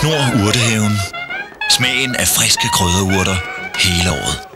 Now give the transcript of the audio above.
Knor Urtehaven. Smagen af friske krydderurter hele året.